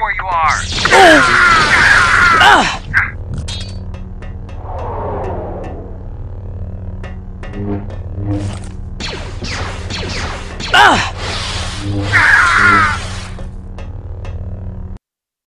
Where you are. Ah! ah!